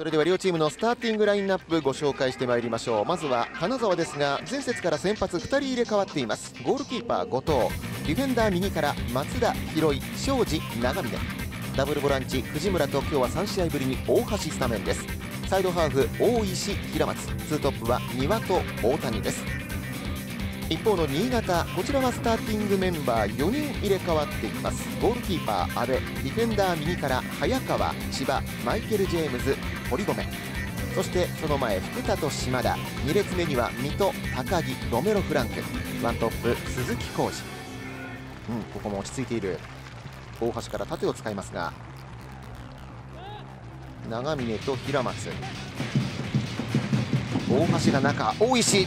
それでは両チームのスターティングラインナップご紹介してまいりましょう。まずは金沢ですが前節から先発2人入れ替わっています。ゴールキーパー後藤。ディフェンダー右から松田広井庄司長峰。ダブルボランチ藤村と今日は3試合ぶりに大橋スタメンです。サイドハーフ大石平松。ツートップは丹羽と大谷です。一方の新潟こちらはスターティングメンバー4人入れ替わっていきます。ゴールキーパー阿部。ディフェンダー右から早川千葉マイケル・ジェームズ堀米。そしてその前福田と島田。2列目には水戸高木ロメロ・フランク。ワントップ鈴木浩二。うんここも落ち着いている。大橋から縦を使いますが。長峰と平松。大橋が中大石。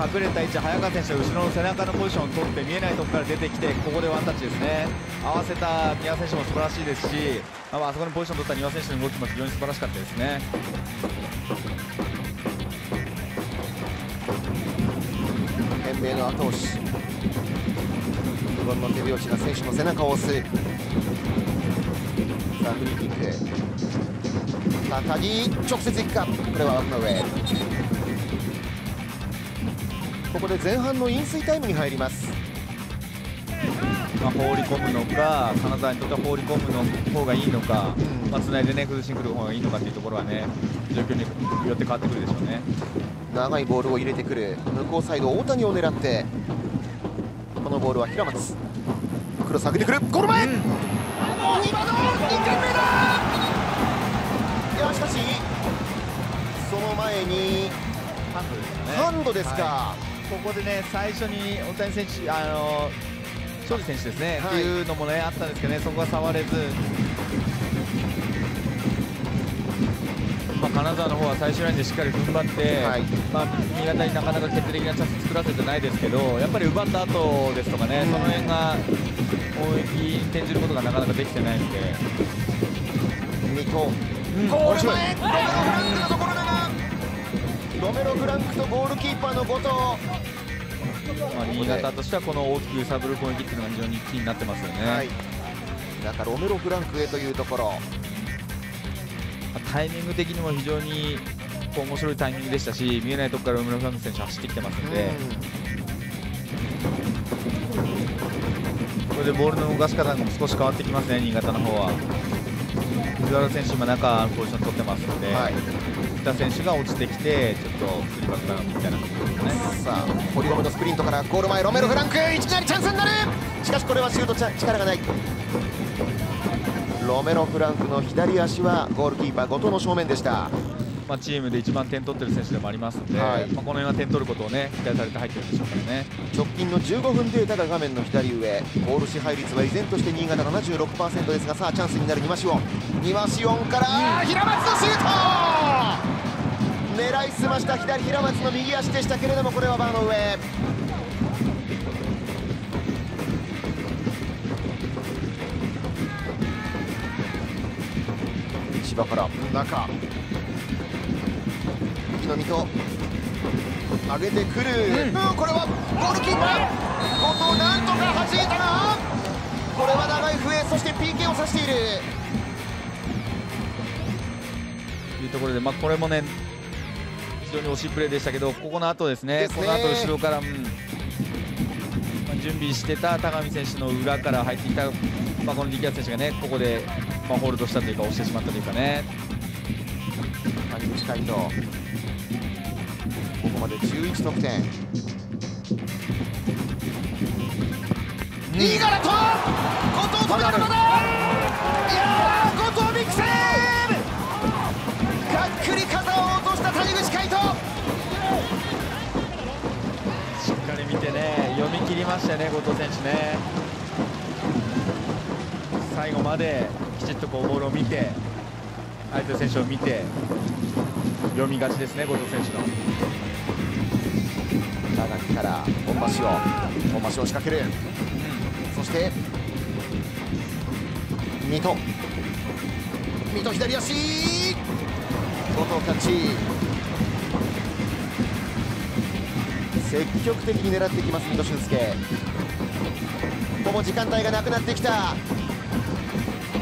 隠れた位置早川選手は後ろの背中のポジションを取って見えないところから出てきてここでワンタッチですね。合わせた丹羽選手も素晴らしいですし、まあ、あそこにポジションを取った丹羽選手の動きも非常に素晴らしかったですね。懸命の後押し。日本の手拍子が選手の背中を押す。さあフリーキックさあ谷直接いくか。これは枠の上。ここで前半の飲水タイムに入ります。まあ、放り込むのか、金沢にとっては放り込むの方がいいのか、うん、まあ、つないでね崩しに来る方がいいのかというところはね、状況によって変わってくるでしょうね。長いボールを入れてくる。向こうサイド大谷を狙ってこのボールは平松。クロス上げてくる。ゴール前、うん、今の2点目だやしかしその前にハンドですか、ね、ハンドですか、はい、ここでね最初に大谷選手あの庄司選手ですね、はい、っていうのもねあったんですけどねそこは触れず。まあ、金沢の方は最終ラインでしっかり踏ん張って、はい、まあ、新潟になかなか決定的なチャンス作らせてないですけどやっぱり奪った後ですとかね、うん、その辺が攻撃に転じることがなかなかできてないんで。水戸ゴール前ロメロ・フランクのとゴールキーパーの後藤。まあ、新潟としてはこの大きく揺さぶる攻撃っていうのが非常に気になってますよね、はい、中ロメロ・フランクへというところ。タイミング的にも非常にこう面白いタイミングでしたし見えないところからロメロ・フランク選手走ってきてますので、これでボールの動かし方も少し変わってきますね新潟の方は。藤原選手、今、中ポジション取ってますので、はい、北選手が落ちてきて、ちょっとスリーバックダウンみたいなところですね。さあ、堀米のスプリントからゴール前、ロメロ・フランク、いきなりチャンスになる、しかしこれはシュート力がない。ロメロ・フランクの左足はゴールキーパー後藤の正面でした。まあ、チームで一番点取ってる選手でもありますので、はい、まあ、この辺は点取ることを、ね、期待されて入ってるんでしょうからね。直近の15分データが画面の左上。ボール支配率は依然として新潟76%ですがさあチャンスになる庭シオン。庭シオンから、平松のシュート。狙いすました左平松の右足でしたけれどもこれはバーの上。千葉から中の水戸上げてくる、うん、これはゴールキーパー後藤なんとか弾いたな。これは長い笛そして PK を指している。というところで、まあ、これもね非常に惜しいプレーでしたけどここの後ですね、ね、この後後ろから、うん。まあ、準備してた高見選手の裏から入ってきた、まあ、この力也選手がねここで、まあ、ホールドしたというか押してしまったというかね。谷口海斗ここまで11得点。新潟と後藤止めたまだいや後藤ビッグセーブがっくり肩を落とした谷口海斗。しっかり見てね読み切りましたね後藤選手ね。最後まできちっとこうボールを見て相手選手を見て読みがちですね後藤選手の。長木から本橋を本橋を仕掛ける、そして水戸。水戸左足。後藤キャッチ。積極的に狙ってきます水戸俊介。ここも時間帯がなくなってきた。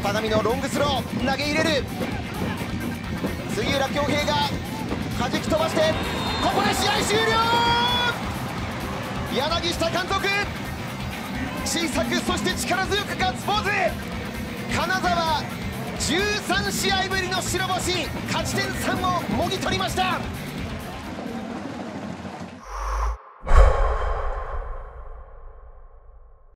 鏡のロングスロー投げ入れる杉浦恭平が弾き飛ばしてここで試合終了！柳下監督小さくそして力強くガッツポーズ！金沢13試合ぶりの白星！勝ち点3をもぎ取りました！